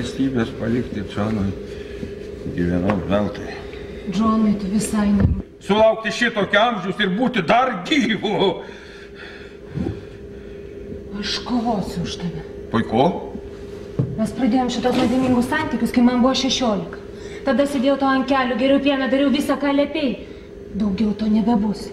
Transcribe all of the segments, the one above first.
valstybės palikti Džonui, gyvenau veltui. Džonai, tu visai nerūpi. Sulaukti šitokio amžiaus ir būti dar gyvu. Aš kovosiu už tave. Puiku. Mes pradėjom šitos nuodėmingus santykius, kai man buvo 16. Tada sėdėjau to ant kelių, geriau pieną, dariau visą, ką liepiai. Daugiau to nebebus.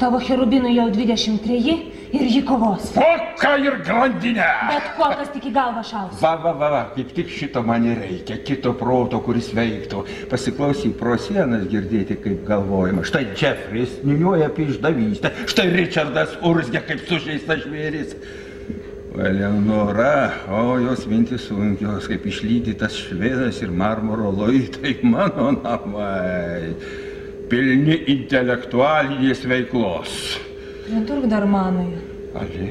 Tavo cherubinų jau 23 ir ji kovos. Foka ir grandinę. Bet kokas tik į galvą šaus. Va, va, va, va, kaip tik šito man ir reikia, kito proto, kuris veiktų. Pasiklausyk pro sienas girdėti, kaip galvojama. Štai Jeffris niuniuoja apie išdavystę, štai Richardas urzgia kaip sužeistas žvėris. Eleonora, o jos mintis sunkios, kaip išlydytas švedas ir marmuro luitai mano namai. Pilni intelektualinės veiklos. Pridurk dar manoje. Ali,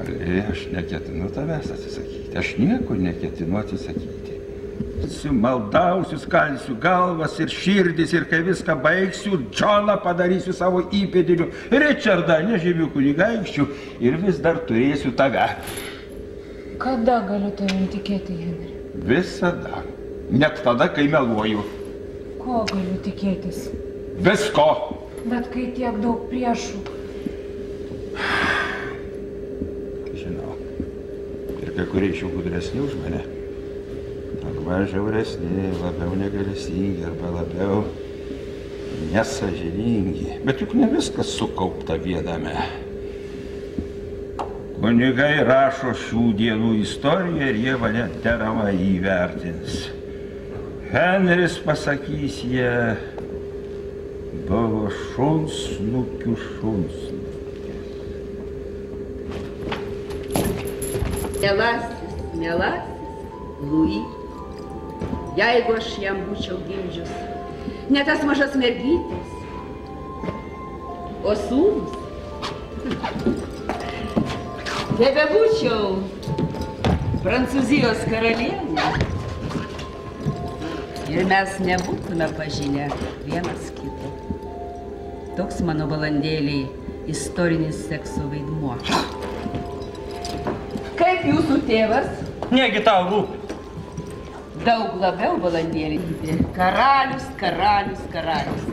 Ali, aš neketinu tavęs atsisakyti. Aš nieko neketinu atsisakyti. Maldausiu, skalsiu galvas ir širdis ir kai viską baigsiu, Džoną padarysiu savo įpėdiniu, Richardą nežymių kunigaikščių ir vis dar turėsiu tave. Kada galiu tavim tikėti, Henry? Visada. Net tada, kai meluoju. Ko galiu tikėtis? Visko. Bet kai tiek daug priešų. Žinau. Ir kai kurie iš jų gudresni už mane. Arba žiauresni, labiau negalestingi, arba labiau nesažiningi. Bet juk ne viskas sukaupta viename. Kunigai rašo šių dienų istoriją ir jie mane deramai įvertins. Henris pasakys, jie buvo šunsnukių šunsnukis. Mielasis, mielasis, Lui, jeigu aš jam būčiau gimdžius, ne tas mažas mergytis, o sūnus, tebe būčiau Prancūzijos karalienė ir mes nebūtume pažinę vienas kito. Toks mano balandėliai istorinis sekso vaidmuo. Tėvas? Negi tau rūpi. Daug labiau balandėlį. Karalius, karalius, karalius.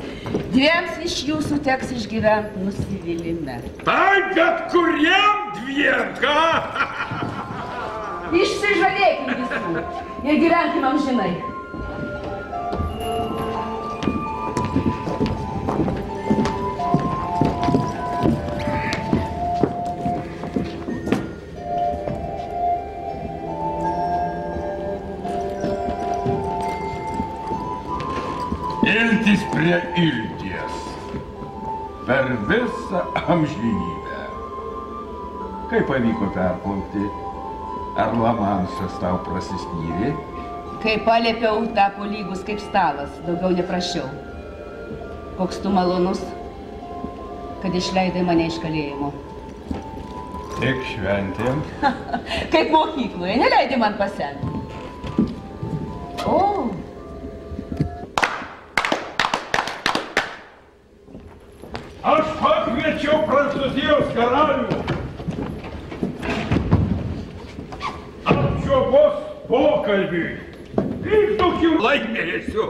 Dviems iš jūsų teks išgyventi nusivylimą. Tai bet kuriem dviem, ką? Išsižadėkim visų ir gyvenkim amžinai. Prie ilties. Per visą amžinybę. Kaip pavyko perplaukti? Ar Lamansas tau prasiskyrė? Kai paliepiau, tapo lygus kaip stalas, daugiau neprašiau. Koks tu malonus, kad išleidai mane iš kalėjimo. Tik šventėm. Kaip mokykloje, neleidai man pasenti. O, Aš pakviečiau Prancūzijos karalių. Apčiopos pokalbiui. Kaip tokių laimėsiu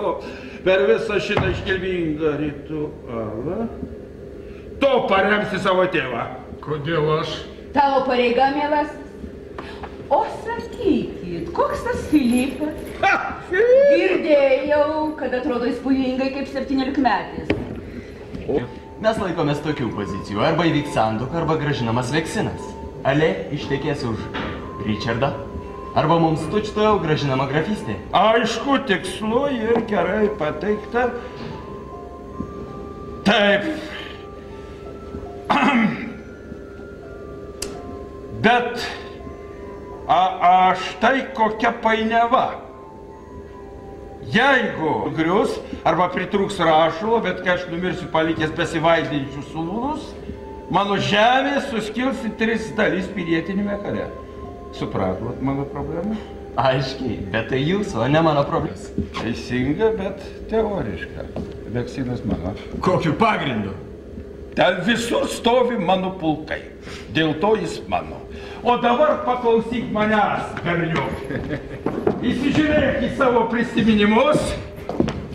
per visą šitą iškilmingą ritualą. Tu paremsi savo tėvą. Kodėl aš? tavo pareiga, mielasis. O sakykit, koks tas Filipas? Ha! Girdėjau, kad atrodo įspūdingai kaip 17 metais. Mes laikomės tokių pozicijų. Arba įvyks sanduoka, arba gražinamas veksinas. Ale ištekės už Richardą. Arba mums tučtojau gražinama grafystė. Aišku, tikslu ir gerai pateikta. Taip. Bet a, a štai kokia painiava. Jeigu grius arba pritrūks rašalo, bet kai aš numirsiu palikęs besivaidinčius sūnus, mano žemė suskils į tris dalis pilietinėme kare. Supratot mano problemą? Aiškiai, bet tai jūsų, o ne mano problemas. Teisinga, bet teoriška. Veksinas mano. Kokiu pagrindu? Ten visur stovi mano pulkai. Dėl to jis mano. O dabar paklausyk manęs, berniuk. Įsižiūrėk į savo prisiminimus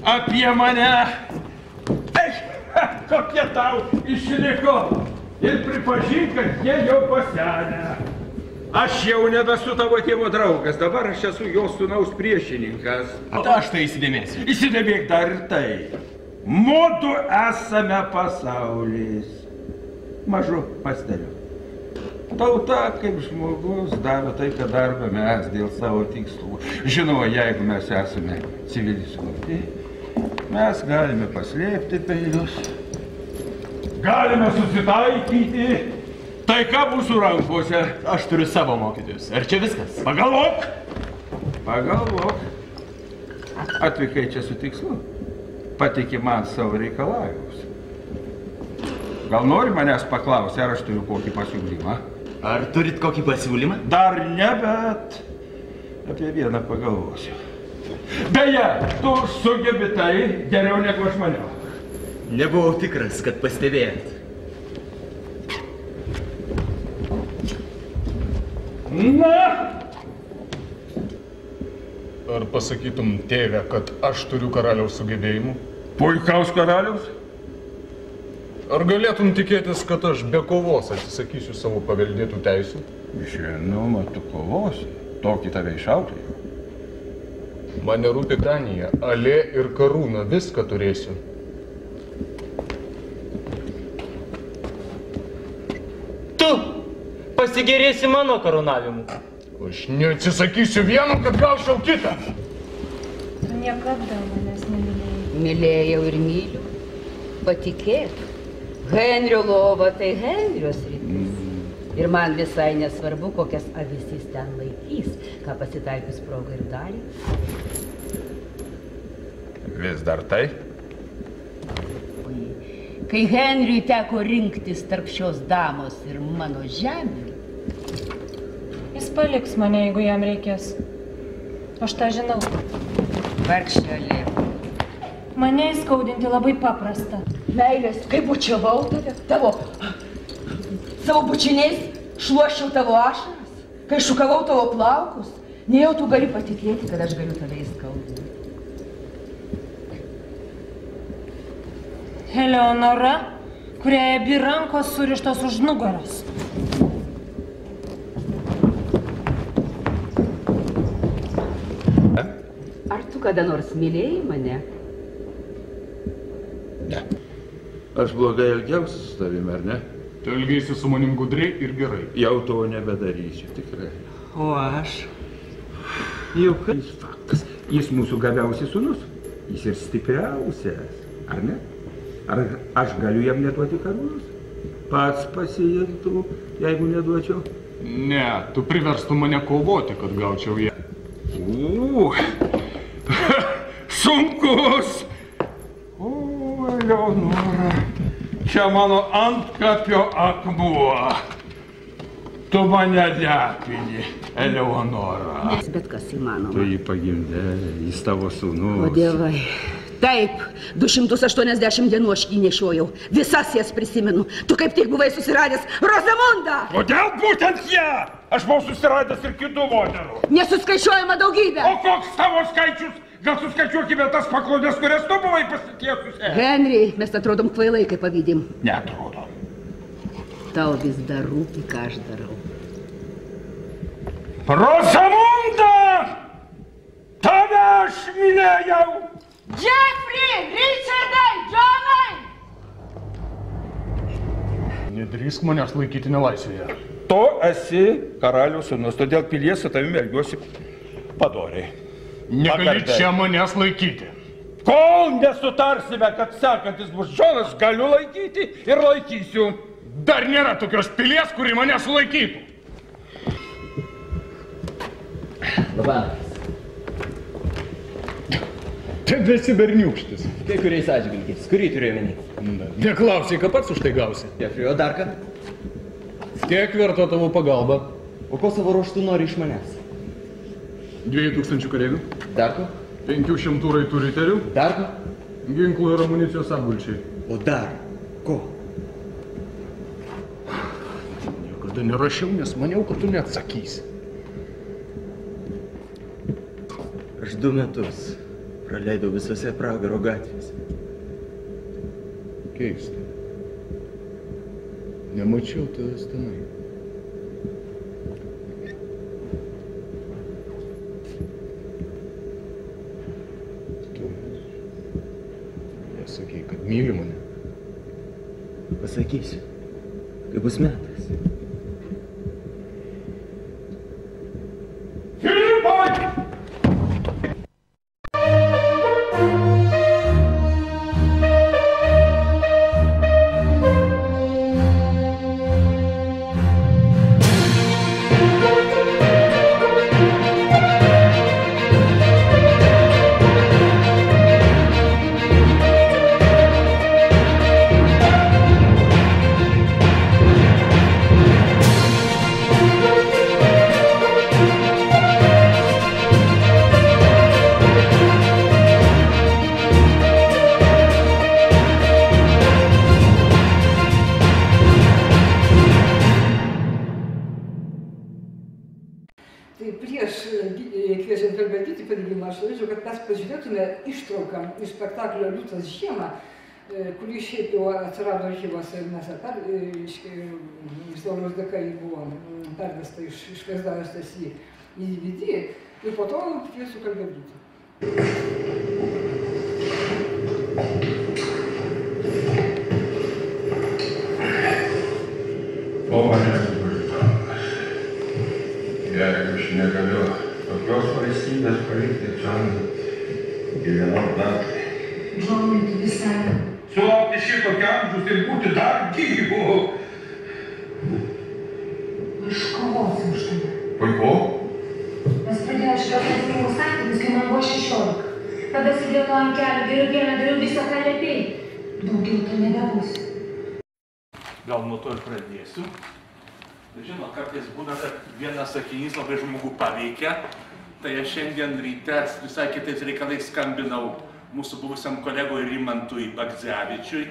apie mane. Eik, ha, kokie tau išliko. Ir pripažink, kad jie jau pasenę. Aš jau nebesu tavo tėvo draugas, dabar aš esu jo sūnaus priešininkas. Aš tai įsidėmėsiu. Įsidėmėk dar ir tai. Mūdu esame pasaulis. Mažu pasteliu. Tauta kaip žmogus daro tai, ką darome mes dėl savo tikslų. Žinoma, jeigu mes esame civilizuoti, mes galime paslėpti peilius, galime susitaikyti, taika mūsų rankose. Aš turiu savo mokytojus. Ar čia viskas? Pagalvok, pagalvok. Atvykai čia su tikslu. Pateiki man savo reikalavimus. Gal nori manęs paklausti, ar aš turiu kokį pasiūlymą? Ar turit kokį pasiūlymą? Dar ne, bet apie vieną pagalvosiu. Beje, tu sugebi tai geriau negu aš maniau. Nebuvau tikras, kad pastebėjot. Na, Ar pasakytum tėvę, kad aš turiu karaliaus sugebėjimų? puikaus karalius. Ar galėtum tikėtis, kad aš be kovos atsisakysiu savo paveldėtų teisų? Žinoma, tu kovosi. Tokį tave išauklėjau. Mane rūpi Danija, alė ir karūna, viską turėsiu. Tu pasigėrėsi mano karūnavimu. Aš neatsisakysiu vieno, kad gaučiau kitą. Tu niekada manęs nemylėjai. Mylėjau ir myliu. Patikėk. Henrio lova tai Henrio sritis. Ir man visai nesvarbu, kokias avis jis ten laikys, ką pasitaikius progą ir dalį. Vis dar tai? Kai Henriui teko rinktis tarp šios damos ir mano žemė, Jis paliks mane, jeigu jam reikės. Aš tą žinau. vargšelė. Mane įskaudinti labai paprasta. Meilės, kaip bučiavau tave, tavo, savo bučiniais šluošiau tavo ašaras, kai šukavau tavo plaukus, nejau tu gali patikėti, kad aš galiu tave įskaudinti. Eleonora, kuriai abi rankos surištos už nugaros. Ar tu kada nors mylėjai mane? Ne. Aš blogai elgiausi su tavimi, ar ne? Tu elgėsi su manim gudriai ir gerai. Jau to nebedarysiu, tikrai. O aš? Juk jis faktas. Jis mūsų gabiausias sunus. Jis ir stipriausias. Ar ne? Ar aš galiu jam neduoti karūnos? Pats pasiimtų, jeigu neduočiau. Ne, tu priverstum mane kovoti, kad gaučiau ją. U, sunkus. O, Eleonora, čia mano antkapio akmuo. Tu mane lepini, Eleonora. Bet kas įmanoma. Tu jį pagimdė, jis tavo sūnus. O dievai. Taip, 280 dienų aš jį nešiojau. Visas jas prisimenu. Tu kaip tik buvai susiradęs Rozamundą. Kodėl būtent ją? Aš buvau susiradęs ir kitų moterų. Nesuskaičiuojama daugybė. O koks tavo skaičius? Gal suskaičiuokime tas paklodės, kurias tu buvai pasitiesusi? Henry, mes atrodom kvailai, kaip pavydim. Netrodo. Tau vis dar rūpi, ką aš darau. Rosamunda! Tave aš mylėjau! Jeffrey, Richardai, Johnai! Nedrįsk manęs laikyti nelaisvėje. Tu esi karaliaus sūnus, todėl pilies su tavimi elgiuosi padoriai. Negali Pagarbiai. čia manęs laikyti. Kol nesutarsime, kad sekantis bus Džonas, galiu laikyti ir laikysiu. Dar nėra tokios pilies, kuri mane sulaikytų. Labanas. Taip esi berniukštis. Kai kuriais atžvilgiais. Kurį turiu omeny? Neklausiai, ką pats už tai gausi. Jeffrey, o dar ką? Tiek verta tavo pagalba. O ko savo ruoštų nori iš manęs? 2000 kareivių, Dar ko? 500 raitų riterių. Dar ko? Ginklų ir amunicijos apgulčiai. O dar ko? Niekada nerašiau, nes maniau, kad tu neatsakysi. Aš du metus praleidau visose pragaro gatvėse. Keista. Nemačiau tavęs tenai. Pasakysiu, kai bus metas. Padėjimą, aš norėčiau, kad mes pažiūrėtume ištrauką iš spektaklio Liūtas žiemą, e, kurį šiaip jau atsirado archyvose, nes per, e, iš, Sauliaus dėka jį buvo mm, pervesta iš, iš Vesdavestės į, į DVD ir po to kviesiu kalbėti. Pone Jeigu aš negaliu tokios valstybės palikti čia, gyvenau dar. Broliai, tu visai. Sulaukti šitokio amžiaus ir būti dar gyvu. Aš kovosiu už tave. Puiku. Mes pradėjome šitos nesėkmingus santykius, kai man buvo 16. Tada sėdėjau to ant kelių, geriau vieną, dariau visą, ką liepėjai. Daugiau to nebebus. Gal nuo to ir pradėsiu. Žinot, kartais būna, kad vienas sakinys labai žmogų paveikia. Tai aš šiandien ryte visai kitais reikalais skambinau mūsų buvusiam kolegoj Rimantui Bagdzevičiui,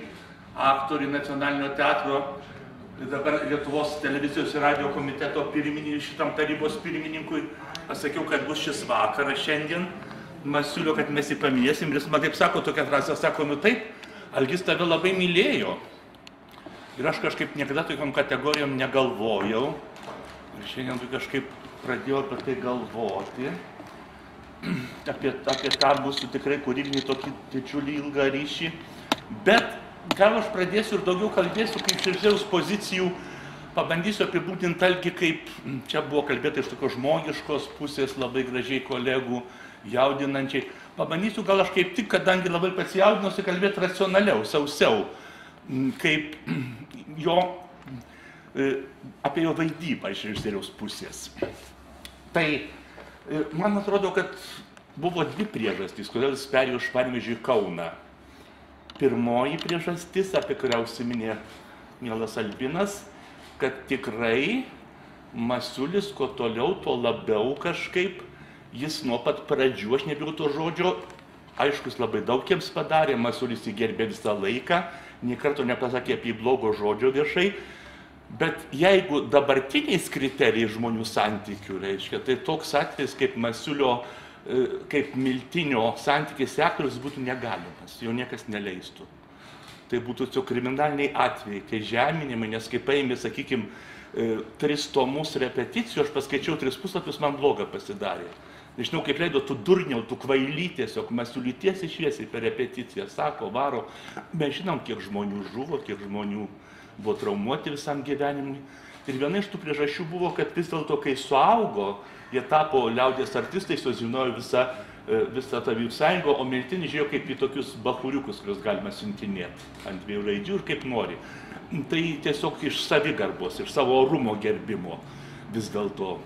aktoriui nacionalinio teatro, dabar Lietuvos televizijos ir radio komiteto pirmininkui, šitam tarybos pirmininkui. Pasakiau, kad bus šis vakaras šiandien. Masiulio, kad mes jį paminėsim. Ir jis man taip sako, tokią frazę sako, nu taip, Algis tave labai mylėjo. Ir aš kažkaip niekada tokiam kategorijom negalvojau. Ir šiandien tai kažkaip pradėjau apie tai galvoti. Apie, apie tą mūsų tikrai kūrybinį tokį didžiulį ilgą ryšį. Bet gal aš pradėsiu ir daugiau kalbėsiu kaip režisieriaus pozicijų. Pabandysiu apibūdinti algi kaip, čia buvo kalbėta iš tokios žmogiškos pusės, labai gražiai kolegų, jaudinančiai. Pabandysiu gal aš kaip tik, kadangi labai pasijaudinusi, kalbėti racionaliau, sausiau kaip jo, e, apie jo vaidybą iš režisieriaus pusės. Tai e, man atrodo, kad buvo dvi priežastys, kodėl jis perėjo iš Parmežį į Kauną. Pirmoji priežastis, apie kurią užsiminė mielas Albinas, kad tikrai Masiulis, kuo toliau, tuo labiau kažkaip, jis nuo pat pradžių, aš nebijau to žodžio, aišku, jis labai daug jiems padarė, Masiulis įgerbė visą laiką, nie karto nepasakė apie blogo žodžio viešai, bet jeigu dabartiniais kriterijais žmonių santykių reiškia, tai toks atvejis kaip Masiulio, e, kaip Miltinio santykis sektorius būtų negalimas, jo niekas neleistų. Tai būtų tiesiog kriminaliniai atvejai, kai žeminimai, nes kaip paėmė, sakykime, tris tomus repeticijų, aš paskaičiau tris puslapius, man bloga pasidarė. Nežinau, kaip leido, tu durniau, tu kvaily tiesiog, mes siūlytiesi šviesiai per repeticiją, sako, varo. Mes žinom, kiek žmonių žuvo, kiek žmonių buvo traumuoti visam gyvenimui. Ir viena iš tų priežasčių buvo, kad vis dėlto, kai suaugo, jie tapo liaudės artistais, o žinojo visą, e, visą tą vyrių sąjungą, o miltinį žiūrėjo kaip į tokius bahuriukus, kuriuos galima siuntinėti ant dviejų raidžių ir kaip nori. Tai tiesiog iš savigarbos, iš savo orumo gerbimo vis dėlto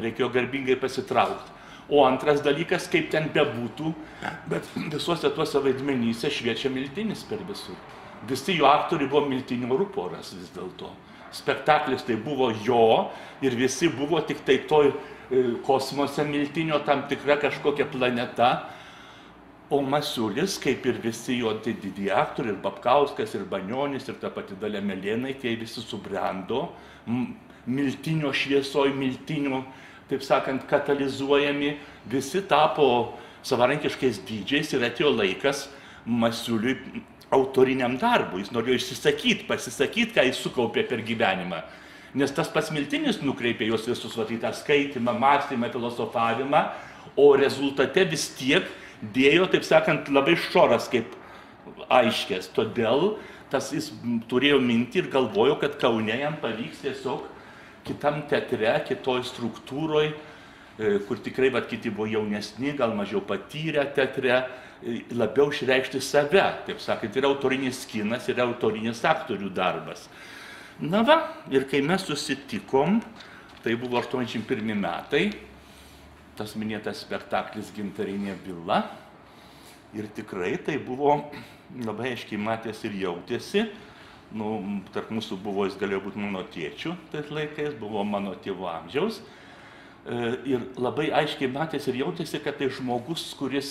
reikėjo garbingai pasitraukti. O antras dalykas, kaip ten bebūtų, bet visuose tuose vaidmenyse šviečia miltinis per visur. Visi jo aktoriai buvo miltinio ruporas vis dėlto. Spektaklis tai buvo jo ir visi buvo tik tai toj e, kosmose miltinio tam tikra kažkokia planeta. O Masiulis, kaip ir visi jo didieji aktoriai, ir Babkauskas, ir Banionis, ir ta pati Dalė Melėnai, tie visi subrendo, miltinio šviesoj, miltinio, taip sakant, katalizuojami, visi tapo savarankiškais dydžiais ir atėjo laikas Masiuliui autoriniam darbui. Jis norėjo išsisakyti, pasisakyti, ką jis sukaupė per gyvenimą. Nes tas pats miltinis nukreipė juos visus į tą skaitimą, mąstymą, filosofavimą, o rezultate vis tiek dėjo, taip sakant, labai šoras kaip aiškės. Todėl tas jis turėjo mintį ir galvojo, kad Kaune jam pavyks tiesiog kitam teatre, kitoj struktūroje, kur tikrai va, kiti buvo jaunesni, gal mažiau patyrę teatre, labiau išreikšti save. Taip sakant, yra autorinis kinas, yra autorinis aktorių darbas. Na va, ir kai mes susitikom, tai buvo 81 metai, tas minėtas spektaklis Gintarinė byla. Ir tikrai tai buvo labai aiškiai matęs ir jautėsi. Nu, tarp mūsų buvo, jis galėjo būti mano tėčių tais laikais, buvo mano tėvo amžiaus. E, ir labai aiškiai matėsi ir jautėsi, kad tai žmogus, kuris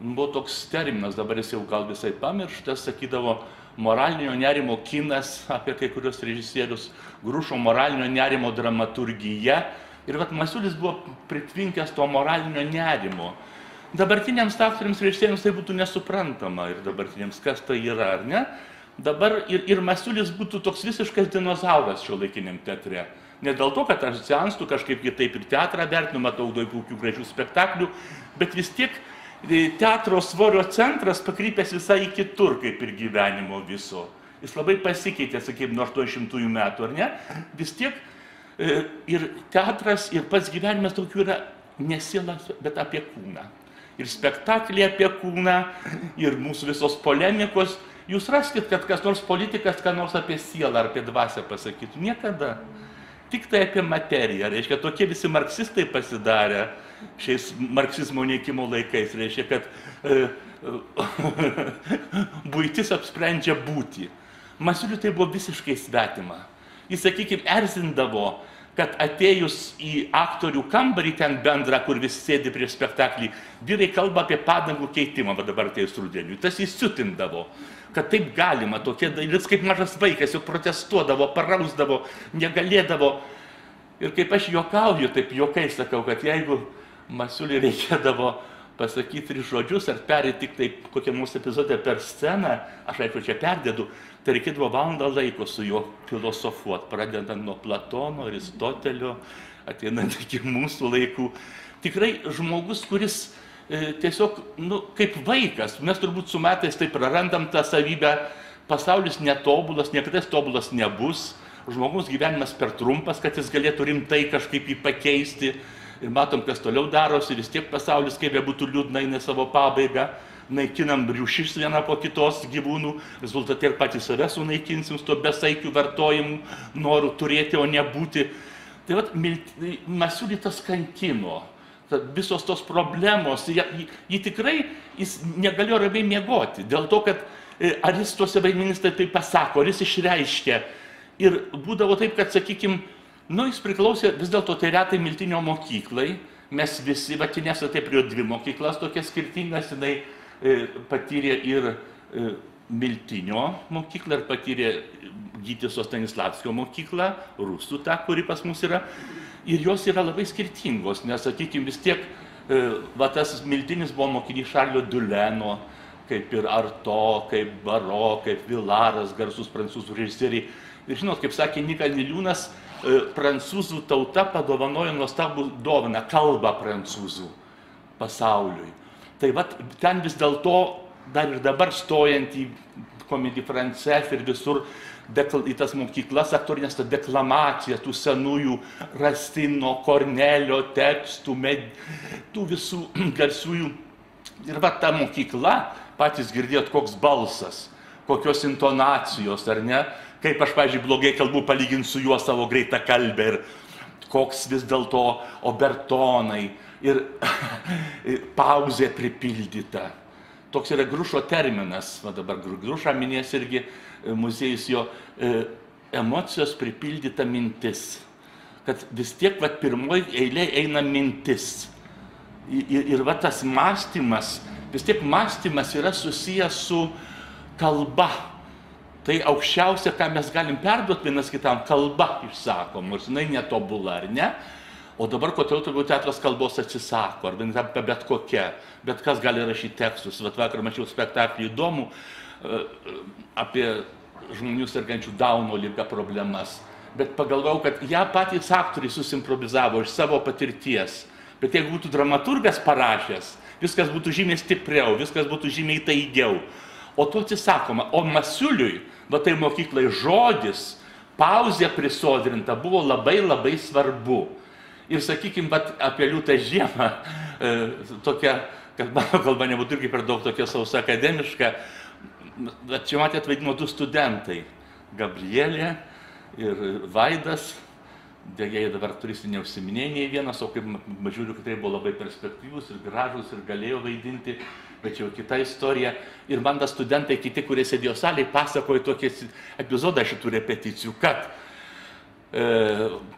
buvo toks terminas, dabar jis jau gal visai pamirštas, sakydavo, moralinio nerimo kinas apie kai kurios režisierius, grušo moralinio nerimo dramaturgija. Ir vat Masiulis buvo pritvinkęs to moralinio nerimo. Dabartiniams aktoriams režisieriams tai būtų nesuprantama ir dabartiniams, kas tai yra, ar ne? Dabar ir, ir Masiulis būtų toks visiškas dinozauras šio laikiniam teatre. Ne dėl to, kad aš senstu kažkaip kitaip ir teatrą vertinu, matau daug puikių gražių spektaklių, bet vis tiek teatro svorio centras pakrypęs visai kitur, kaip ir gyvenimo viso. Jis labai pasikeitė, sakykime, nuo 800 metų, ar ne? Vis tiek e, ir teatras, ir pats gyvenimas tokių yra nesilas, bet apie kūną. Ir spektaklį apie kūną, ir mūsų visos polemikos. Jūs raskit, kad kas nors politikas, ką nors apie sielą ar apie dvasę pasakytų. Niekada. Tik tai apie materiją. Reiškia, tokie visi marksistai pasidarė šiais marksizmo neikimo laikais. Reiškia, kad e, būtis apsprendžia būti. Masiuliu tai buvo visiškai svetima. Jis, sakykime, erzindavo kad atėjus į aktorių kambarį ten bendrą, kur visi sėdi prie spektaklį, vyrai kalba apie padangų keitimą, va dabar atėjus rudeniui. Tas įsiutindavo, kad taip galima, tokie dalykai, kaip mažas vaikas jau protestuodavo, parausdavo, negalėdavo. Ir kaip aš juokauju, taip juokai sakau, kad jeigu Masiulį reikėdavo pasakyti tris žodžius ar perėti tik taip kokią nors epizodę per sceną, aš aišku čia perdėdu, tai reikėdavo valandą laiko su juo filosofuoti, pradedant nuo Platono, Aristotelio, ateinant iki mūsų laikų. Tikrai žmogus, kuris e, tiesiog, nu, kaip vaikas, mes turbūt su metais taip prarandam tą savybę, pasaulis netobulas, niekada tobulas nebus, žmogus gyvenimas per trumpas, kad jis galėtų rimtai kažkaip jį pakeisti ir matom, kas toliau darosi vis tiek pasaulis, kaip bebūtų liūdna, eina savo pabaigą, naikinam riušis vieną po kitos gyvūnų, rezultate ir patys save sunaikinsim su to besaikiu vartojimu, noru turėti, o ne būti. Tai vad, Masiulį tas kankino, visos tos problemos, jį, jį tikrai jis negalėjo ramiai miegoti, dėl to, kad e, ar jis tuose vaidmenys tai pasako, ar jis išreiškia. Ir būdavo taip, kad, sakykime, Nu, jis priklausė vis dėlto tai retai Miltinio mokyklai. Mes visi, va, Tinesą taip prie dvi mokyklas tokias skirtingas, jinai e, patyrė ir e, Miltinio mokyklą ir patyrė Gytiso Stanislavskio mokyklą, Rusų tą, kuri pas mus yra. Ir jos yra labai skirtingos, nes, sakykime, vis tiek, e, va, tas Miltinis buvo mokinys Šarlio Duleno, kaip ir Arto, kaip Baro, kaip Vilaras, garsus prancūzų režisieriai. Ir žinot, kaip sakė Nika Niliūnas, prancūzų tauta padovanojo nuostabų dovaną, kalbą prancūzų pasauliui. Tai vat, ten vis dėlto dar ir dabar stojant į komedį francės ir visur dekl, į tas mokyklas aktorinės ta deklamacija tų senųjų Rastino, Kornelio tekstų, med, tų visų garsiųjų. Ir va ta mokykla, patys girdėjot, koks balsas, kokios intonacijos, ar ne, kaip aš, pažiūrėjau, blogai kalbu palyginti su juo savo greitą kalbę ir koks vis dėlto obertonai ir pauzė pripildyta. Toks yra grušo terminas, va dabar grušą minės irgi e, muziejus jo e, emocijos pripildyta mintis. Kad vis tiek va pirmoji eilė eina mintis. Ir, ir va tas mąstymas, vis tiek mąstymas yra susijęs su kalba Tai aukščiausia, ką mes galim perduoti vienas kitam, kalba išsakom, nors jinai netobula, ar ne? O dabar kodėl turbūt teatras kalbos atsisako, tampa bet kokia, bet kas gali rašyti tekstus. Vat vakar mačiau spektaklį įdomų e, apie žmonių sergančių Dauno lyga problemas. Bet pagalvojau, kad ją patys aktoriai susimprovizavo iš savo patirties. Bet jeigu būtų dramaturgas parašęs, viskas būtų žymiai stipriau, viskas būtų žymiai taigiau. O to atsisakoma. O Masiuliui, va tai mokyklai žodis, pauzė prisodrinta buvo labai labai svarbu. Ir sakykime, apie liūtą žiemą, e, tokia, kad mano kalba nebūtų irgi per daug tokia sausa akademiška, bet čia matėt vaidino du studentai - Gabrielė ir Vaidas. Dėja, jie dabar turistai neužsiminėjo nei vienas, o kaip kad tai buvo labai perspektyvus ir gražus ir galėjo vaidinti, bet jau kita istorija. Ir man tas studentai, kiti, kurie sėdėjo salėje, pasakojo tokį epizodą šitų repeticijų, kad e,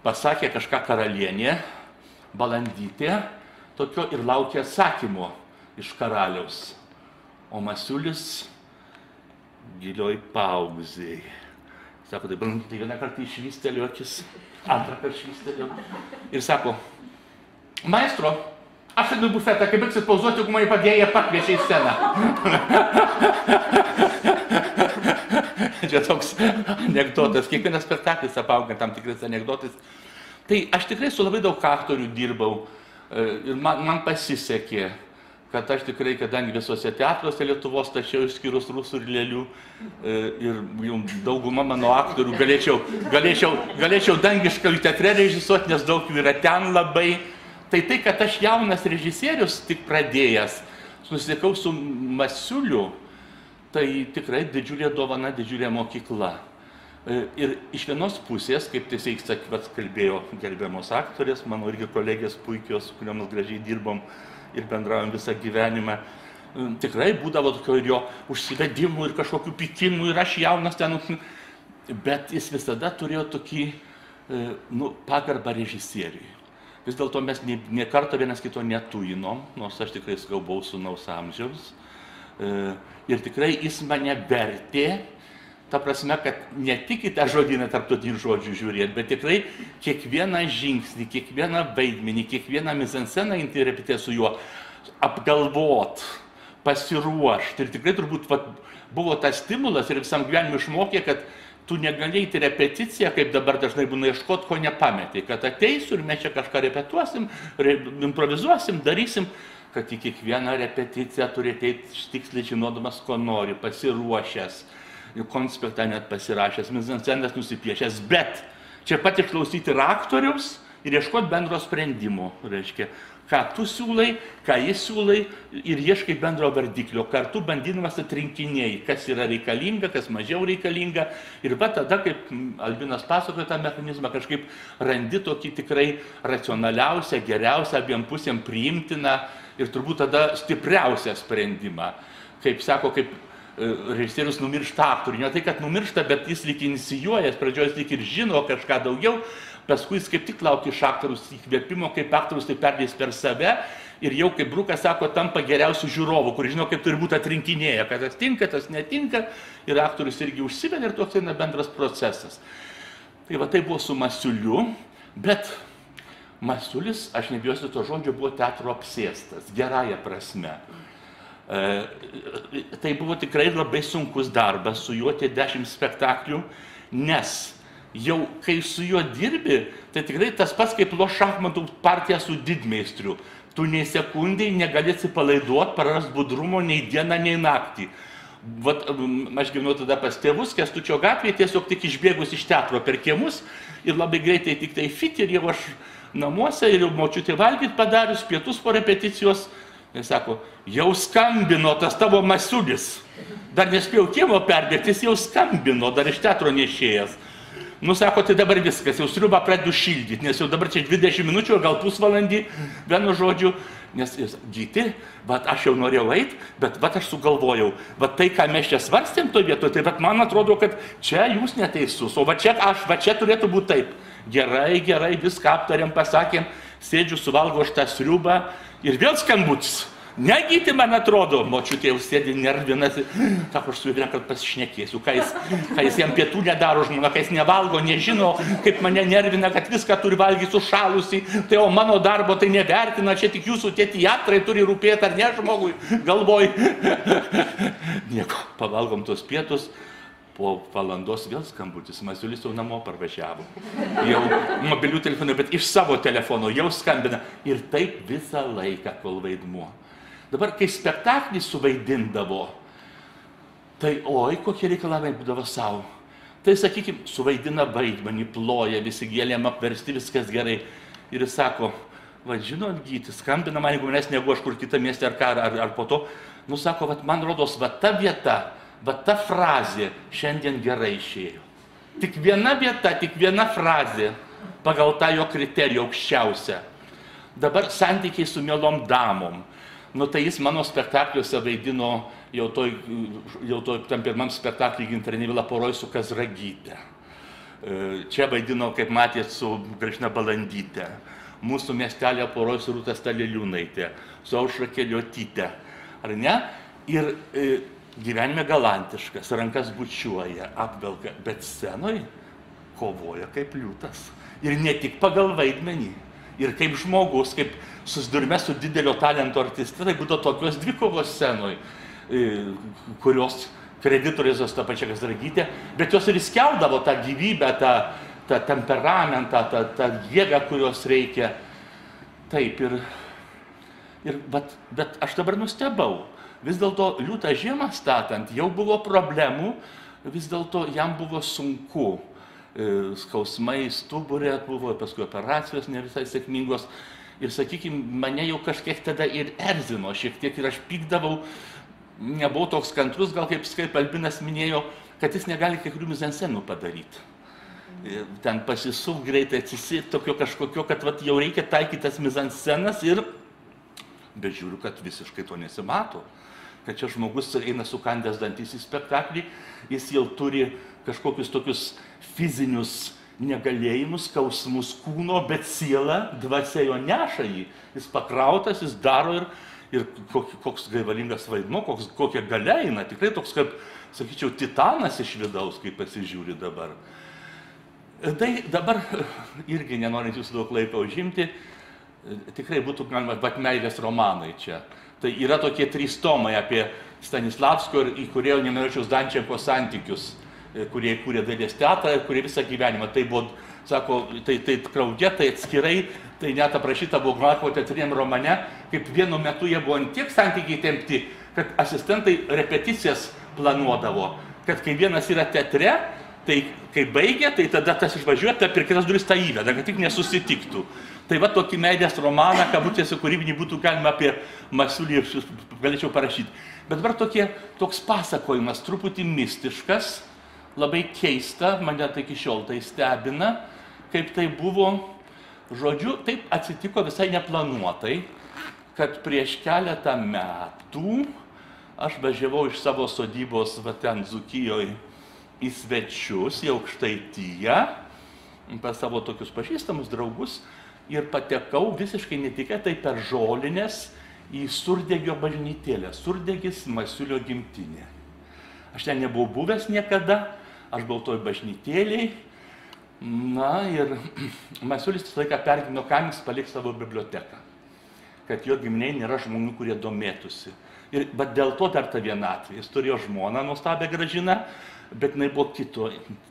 pasakė kažką karalienė, balandytė, tokio ir laukė atsakymo iš karaliaus. O Masiulis gilioj pauzėj. Sako, tai, tai vieną kartą išvystelio akis, antrą išvystelio. Ir sako, maestro, aš einu į bufetą, kai baigsit pauzuoti, jeigu mane padėję pakviečia į sceną. Čia toks anegdotas, kiekvienas spektaklis apauga tam tikrais anegdotais. Tai aš tikrai su labai daug aktorių dirbau e, ir man, man pasisekė kad aš tikrai, kadangi visuose teatruose Lietuvos tačiau išskyrus rusų ir lėlių e, ir dauguma mano aktorių galėčiau, galėčiau, galėčiau dangišką teatre režisuoti, nes daug jų yra ten labai. Tai tai, kad aš jaunas režisierius tik pradėjęs, susitikau su Masiuliu, tai tikrai didžiulė dovana, didžiulė mokykla. E, ir iš vienos pusės, kaip tiesiog kalbėjo gerbiamos aktorės, mano irgi kolegės puikios, su kuriomis gražiai dirbom, ir bendravom visą gyvenimą. Tikrai būdavo tokio ir jo užsivedimų ir kažkokių pikimų ir aš jaunas ten, bet jis visada turėjo tokį e, nu, pagarbą režisieriui. Vis dėlto mes nie, nie kartą vienas kito netuinom, nors aš tikrai skaubau sunaus amžiaus. E, ir tikrai jis mane vertė, ta prasme, kad ne tik į tą žodyną tarptautinių žodžių žiūrėti, bet tikrai kiekvieną žingsnį, kiekvieną vaidmenį, kiekvieną mizanseną interpretuoti su juo, apgalvot, pasiruošti. Ir tikrai turbūt vat, buvo tas stimulas ir visam gyvenimui išmokė, kad tu negali įti repeticiją, kaip dabar dažnai būna ieškoti, ko nepametai, kad ateisiu ir mes čia kažką repetuosim, re, improvizuosim, darysim, kad į kiekvieną repeticiją turi ateiti tiksliai žinodamas, ko nori, pasiruošęs konspektą net pasirašęs, mizanscenas nusipiešęs, bet čia pat išklausyti ir aktoriaus ir ieškoti bendro sprendimo, reiškia, ką tu siūlai, ką jis siūlai ir ieškai bendro vardiklio, kartu bandydamas atrinkinėjai, kas yra reikalinga, kas mažiau reikalinga. Ir va tada, kaip Albinas pasakoja tą mechanizmą, kažkaip randi tokį tikrai racionaliausią, geriausią abiem pusėm priimtiną ir turbūt tada stipriausią sprendimą. Kaip sako, kaip režisierius numiršta aktorių. Ne tai, kad numiršta, bet jis lyg inicijuoja, pradžioje jis lyg ir žino kažką daugiau, paskui jis kaip tik laukia iš aktorius įkvėpimo, kaip aktorius tai perdės per save ir jau, kaip Brukas sako, tampa geriausių žiūrovų, kur žino, kaip turi būti atrinkinėję, kad tas tinka, tas netinka ir aktorius irgi užsiveda ir toks eina bendras procesas. Tai va tai buvo su Masiuliu, bet Masiulis, aš nebijosiu to žodžio, buvo teatro apsėstas, gerąją prasme. E, tai buvo tikrai labai sunkus darbas, su juo tie dešimt spektaklių, nes jau kai su juo dirbi, tai tikrai tas pats kaip lo šachmatų partija su didmeistriu. Tu nei sekundai negali atsipalaiduoti, praras budrumo nei dieną, nei naktį. Vat, aš gyvenau tada pas tėvus, kestučio gatvėje, tiesiog tik išbėgus iš teatro per kiemus ir labai greitai tik tai fit ir jau aš namuose ir jau močiutė valgyti padarius, pietus po repeticijos, Jis sako, jau skambino tas tavo masiulis. Dar nespėjau kiemo perbėgti, jis jau skambino, dar iš teatro nešėjęs. Nu, sako, tai dabar viskas, jau sriubą pradedu šildyti, nes jau dabar čia 20 minučių, gal pusvalandį, vienu žodžiu, nes jis, gyti, bet aš jau norėjau eiti, bet bet aš sugalvojau, bet tai, ką mes čia svarstėm to vietoje, tai bet man atrodo, kad čia jūs neteisus, o va čia aš, va čia turėtų būti taip. Gerai, gerai, viską aptarėm, pasakėm, sėdžiu, suvalgo aš tą sriubą, Ir vėl skambutis. Negyti, man atrodo, močiutė jau sėdi nervinasi. Sako, aš su juo vieną kartą pasišnekėsiu, ką jis, ką jis jam pietų nedaro žmona, kai jis nevalgo, nežino, kaip mane nervina, kad viską turi valgyti sušalusi. Tai o mano darbo tai nevertina, čia tik jūsų tie teatrai turi rūpėti ar ne žmogui, galvoj. Nieko, pavalgom tos pietus. Po valandos vėl skambutis, Masiulis jau namo parvažiavo. Jau mobilių telefonų, bet iš savo telefono jau skambina. Ir taip visą laiką, kol vaidmuo. Dabar, kai spektaklį suvaidindavo, tai oi, kokie reikalavimai būdavo savo. Tai, sakykime, suvaidina vaidmenį, ploja, visi gėlėm apversti, viskas gerai. Ir jis sako, va, žinot, gyti, skambina man, jeigu manęs negu aš kur kitą miestą ar ką, ar, ar po to, nu sako, va, man rodos, va ta vieta, va ta frazė šiandien gerai išėjo. Tik viena vieta, tik viena frazė pagal tą jo kriterijų aukščiausią. Dabar santykiai su mielom damom. Nu tai jis mano spektakliuose vaidino jau toj, jau toj tam pirmam spektaklį Gintarinė Vila poroj su Kazragytė. E, Čia vaidino, kaip matėt, su Gražina Balandytė. Mūsų miestelė poroj su Rūta Staliliūnaitė, su Aušra Keliotytė. Ar ne? Ir e, gyvenime galantiškas, rankas bučiuoja, apvelka, bet scenoj kovoja kaip liūtas. Ir ne tik pagal vaidmenį, ir kaip žmogus, kaip susidurime su didelio talento artistu, tai būtų tokios dvi kovos scenoj, e, kurios kreditorius tą pačią Kazragytę, bet jos ir įskeldavo tą gyvybę, tą, tą temperamentą, tą, tą jėgą, kurios reikia. Taip, ir, ir bet, bet aš dabar nustebau. Vis dėlto liūtą žiemą statant jau buvo problemų, vis dėlto jam buvo sunku. E, Skausmai stuburė buvo, paskui operacijos ne visai sėkmingos. Ir sakykime, mane jau kažkiek tada ir erzino, šiek tiek ir aš pykdavau, nebuvau toks kantrus, gal kaip, kaip Albinas minėjo, kad jis negali kai kurių mizensenų padaryti. E, Ten pasisuk greitai, atsisėti tokio kažkokio, kad vat, jau reikia taikyti tas mizansenas ir, bet žiūriu, kad visiškai to nesimato kad čia žmogus eina sukandęs dantis į spektaklį, jis jau turi kažkokius tokius fizinius negalėjimus, skausmus kūno, bet siela, dvasia jo neša jį. Jis pakrautas, jis daro ir, ir koks, gaivalingas vaidmo, koks, kokia galia eina. Tikrai toks, kaip, sakyčiau, titanas iš vidaus, kaip pasižiūri dabar. Tai dabar irgi nenorint jūsų daug laiko užimti, tikrai būtų galima, bet meilės romanai čia. Tai yra tokie trys tomai apie Stanislavskio ir įkūrėjo Nemirčiaus Dančianko santykius, e, kurie kūrė dailės teatrą ir kurie visą gyvenimą. Tai buvo, sako, tai, tai kraudė, tai atskirai, tai net aprašyta buvo Glakovo teatriniam romane, kaip vienu metu jie buvo tiek santykiai tempti, kad asistentai repeticijas planuodavo, kad kai vienas yra teatre, tai kai baigia, tai tada tas išvažiuoja, tai per kitas duris tą įveda, kad tik nesusitiktų. Tai va tokį meilės romaną, kabutėse kūrybinį būtų galima apie Masiulį galėčiau parašyti. Bet dabar tokie, toks pasakojimas, truputį mistiškas, labai keista, mane tai iki šiol tai stebina, kaip tai buvo, žodžiu, taip atsitiko visai neplanuotai, kad prieš keletą metų aš važiavau iš savo sodybos, va ten Zukijoje, į svečius, į aukštaityje, pas savo tokius pažįstamus draugus ir patekau visiškai netikėtai per žolinės į Surdegio bažnytėlę. Surdegis Masiulio gimtinė. Aš ten nebuvau buvęs niekada, aš buvau toj bažnytėliai. Na ir Masiulis visą laiką pergino, kam jis paliks savo biblioteką. Kad jo giminiai nėra žmonių, kurie domėtųsi. Ir, dėl to dar ta vienatvė. Jis turėjo žmoną nuostabę gražiną, bet jinai buvo kito,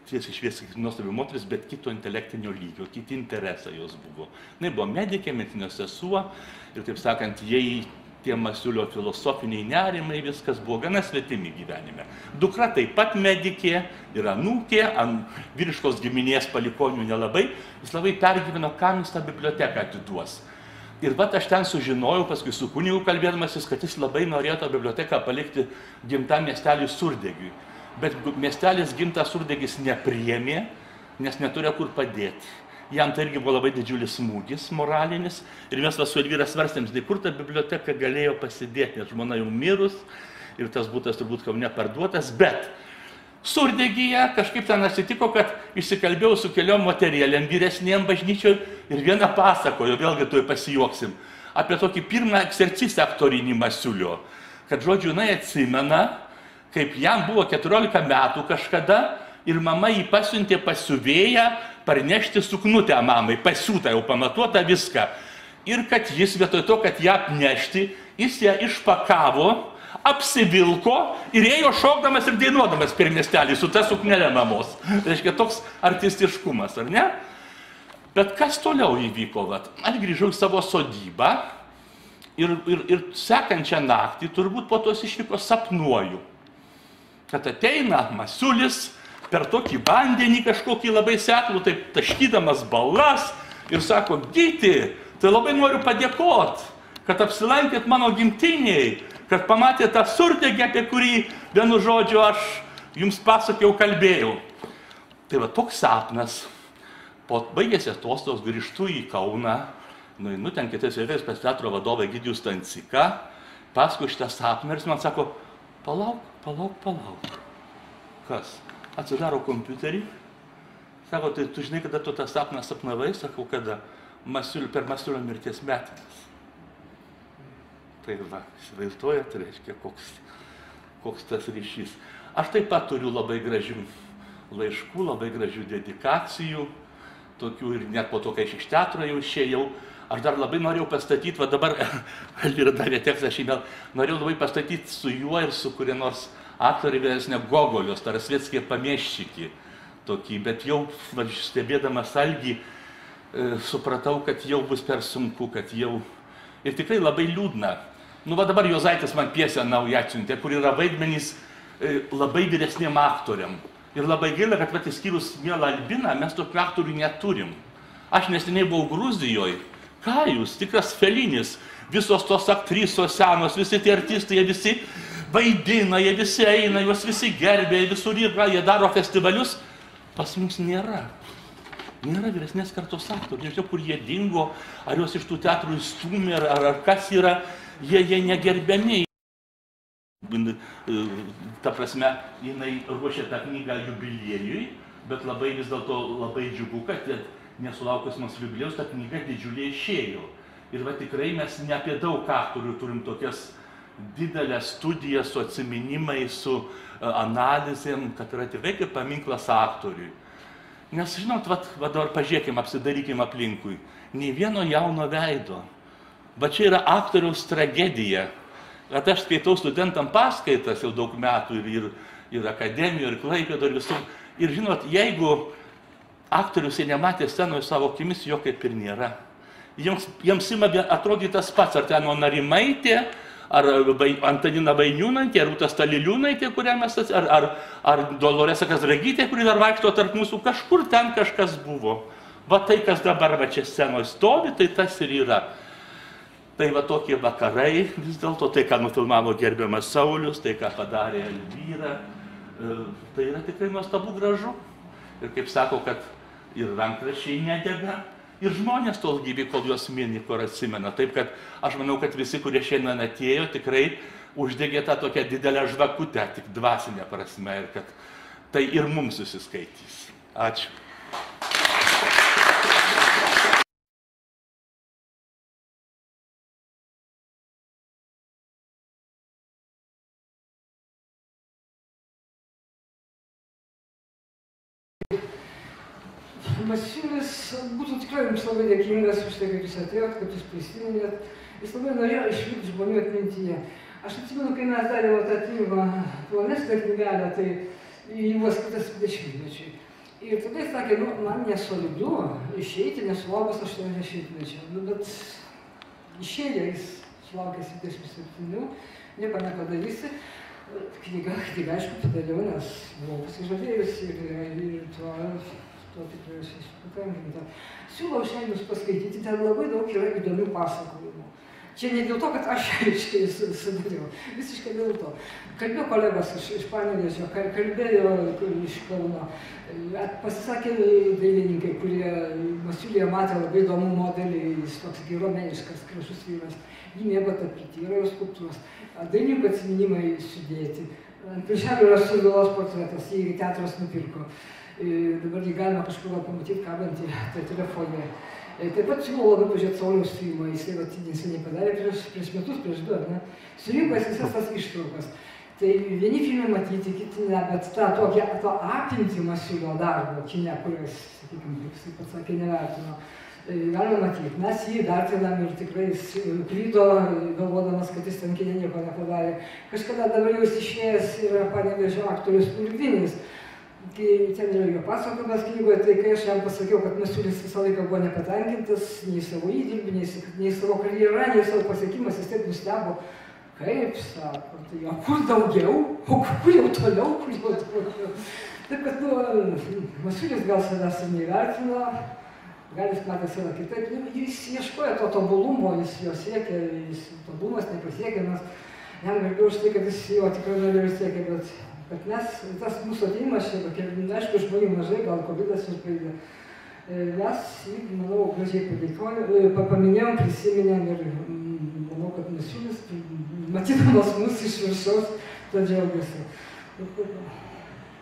tiesiai šviesiai nuostabi moteris, bet kito intelektinio lygio, kiti interesai jos buvo. Jis buvo medikė, metinio sesuo ir, taip sakant, jai tie Masiulio filosofiniai nerimai, viskas buvo gana svetimi gyvenime. Dukra taip pat medikė ir anūkė, ant vyriškos giminės palikonių nelabai, jis labai pergyveno, kam jis tą biblioteką atiduos. Ir va aš ten sužinojau, paskui su kunigu kalbėdamasis, kad jis labai norėjo tą biblioteką palikti gimtam miesteliui Surdegiui bet miestelis gimtas surdegis nepriėmė, nes neturėjo kur padėti. Jam tai irgi buvo labai didžiulis smūgis moralinis ir mes su Elvyra svarstėm, tai kur ta biblioteka galėjo pasidėti, nes žmona jau mirus ir tas būtas turbūt kaune parduotas, bet Surdegyje kažkaip ten atsitiko, kad išsikalbėjau su keliom moterielėm vyresniem bažnyčioj ir vieną pasakojo, vėlgi tu pasijuoksim. apie tokį pirmą eksercistą aktorinį Masiulio. Kad, žodžiu, jinai atsimena, kaip jam buvo 14 metų kažkada ir mama jį pasiuntė pasiuvėją parnešti suknutę mamai, pasiūtą jau pamatuotą viską. Ir kad jis vietoj to, kad ją apnešti, jis ją išpakavo, apsivilko ir ėjo šokdamas ir dainuodamas per miestelį su ta suknelė mamos. Tai reiškia toks artistiškumas, ar ne? Bet kas toliau įvyko? Vat? Aš grįžau į savo sodybą ir, ir, ir sekančią naktį turbūt po tos išvykos sapnuoju, kad ateina masiulis per tokį vandenį kažkokį labai seklų, taip taškydamas balas ir sako, gyti, tai labai noriu padėkoti, kad apsilankėt mano gimtiniai, kad pamatėte tą surdegį, apie kurį vienu žodžiu aš jums pasakiau, kalbėjau. Tai va toks sapnas. Po baigėsi atostogos grįžtu į Kauną, nueinu ten kitais vėliais pas teatro vadovą Gidijus Tanciką, paskui šitą sapną ir jis man sako, palauk, palauk, palauk. Kas? Atsidaro kompiuterį. Sako, tai tu žinai, kada tu tą sapną sapnavai? Sakau, kada? Masiulio, per Masiulio mirties metinės. Tai va, įsivaizduojat, reiškia, koks, koks tas ryšys. Aš taip pat turiu labai gražių laiškų, labai gražių dedikacijų, tokių ir net po to, kai aš iš teatro jau išėjau, aš dar labai norėjau pastatyti, va dabar, ir davė tekstą šiandien, norėjau labai pastatyti su juo ir su kuria nors aktoriai vyresnė Gogolios, Tarasvietskė pamieščiki tokį, bet jau va, stebėdamas algį, e, supratau, kad jau bus per sunku, kad jau... Ir tikrai labai liūdna. Nu, va dabar Jozaitis man piesę naują atsiuntė, kur yra vaidmenys e, labai vyresniem aktoriam. Ir labai gaila, kad pat įskyrus mielą Albiną, mes tokių aktorių neturim. Aš neseniai buvau Gruzijoje. Ką jūs, tikras felinis, visos tos aktrisos senos, visi tie artistai, jie visi vaidina, jie visi eina, juos visi gerbė, visur yra, jie daro festivalius. Pas mus nėra. Nėra vyresnės kartos aktorių, nežinau, kur jie dingo, ar juos iš tų teatrų įstumė, ar, ar, kas yra, jie, jie negerbiami. Ta prasme, jinai ruošė tą knygą jubiliejui, bet labai vis dėlto labai džiugu, kad nesulaukus mūsų jubiliejaus ta knyga didžiulė išėjo. Ir va tikrai mes ne apie daug aktorių turim tokias didelės studijas su atsiminimais, su analizėm, kad yra tikrai kaip paminklas aktoriui. Nes, žinot, va, va dabar pažiūrėkim, apsidarykim aplinkui. Nei vieno jauno veido. Va čia yra aktoriaus tragedija. Kad aš skaitau studentam paskaitas jau daug metų ir, ir, ir akademijoje, ir klaipėdo, ir visur. Ir žinot, jeigu aktorius jie nematė scenoje savo akimis, jo kaip ir nėra. Jiems, jiems ima atrodyti tas pats, ar ten Narimaitė, ar Antanina Vainiūnaitė, ar Rūtas Taliliūnaitė, kurią mes, ar, ar, ar Doloresa Kazragytė, kuri dar vaikšto tarp mūsų, kažkur ten kažkas buvo. Va tai, kas dabar va čia scenoje stovi, tai tas ir yra. Tai va tokie vakarai vis dėlto, tai ką nufilmavo gerbiamas Saulis, tai ką padarė Elvyra, tai yra tikrai nuostabu gražu. Ir kaip sako, kad ir rankrašiai nedega, ir žmonės tol gyvi, kol juos mini, kur atsimena. Taip kad aš manau, kad visi, kurie šiandien atėjo, tikrai uždegė tą tokią didelę žvakutę, tik dvasinę prasme, ir kad tai ir mums susiskaitys. Ačiū. Masiulis būtų tikrai jums labai dėkingas už tai, kad jūs atėjot, kad jūs prisiminėt. Jis labai norėjo išlikti žmonių atmintyje. Aš atsimenu, kai mes darėme tą tyrimą planestą knygelę, tai jį buvo skirtas dešimtmečiui. Ir tada jis sakė, nu, man nesolidu išeiti, nesulaukus 80-mečio. Nu, bet išėjo jis, sulaukęs 27, nieko nepadarysi. Knyga, knyga aišku, padariau, nes buvau pasižadėjusi ir, ir tuo to tikrai esu patenkinta. Siūlau šiandien jūs paskaityti, ten labai daug yra įdomių pasakojimų. Čia ne dėl to, kad aš aiškiai sudariau, visiškai dėl to. Kalbėjo kolegos iš, iš Panevežio, kalbėjo iš Kauno, pasisakė dailininkai, kurie Masiulėje matė labai įdomų modelį, jis toks gyromeniškas, gražus vyras, jį mėgo tapyti, yra jo skulptūros. Dailininkų atsiminimai sudėti. Ant viršelio yra Suvilos portretas, jį teatras nupirko. Dabar jį galima kažkur pamatyti kabantį teatre foje. E, Taip pat siūlau labai pažiūrėti Sauliaus filmą, jisai vat neseniai padarė prieš, prieš metus, prieš du, ne? Surinko jis visas tas ištraukas. Tai vieni filmai matyti, kiti ne, bet tą tokią to apimtį masiulio darbo kine, kurios, sakykime, kaip jisai pats sakė, nevertino. e, Galima matyti, mes jį vertinam ir tikrai e, klydo, galvodamas, kad jis ten kine nieko nepadarė. Kažkada dabar jau jis išėjęs yra panevežio aktorius Pulgdinis. Kai ten yra jo pasakojimas knygoje, tai kai aš jam pasakiau, kad Masiulis visą laiką buvo nepatenkintas nei savo įdirbį, nei, nei savo karjerą, nei savo pasiekimas, jis taip nustebo, kaip sako, tai o kur daugiau, o kur jau toliau, kur jau toliau. Taip kad, nu, Masiulis gal savęs ir neįvertino, gal jis matė save kitaip, nu, jis ieškojo to tobulumo, jis jo siekė, jis tobulumas nepasiekiamas, jam garbė už tai, kad jis jo tikrai norėjo siekė, bet, bet mes, tas mūsų atėjimas čia, tokia, aišku, žmonių mažai, gal COVID užbaigė. E, Mes, manau, gražiai padėkojom, paminėjom, prisiminėm ir mm, manau, kad Masiulis, matydamas mus iš viršaus, to džiaugiasi.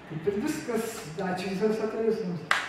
Kaip ir viskas, ačiū visiems atėjusiems.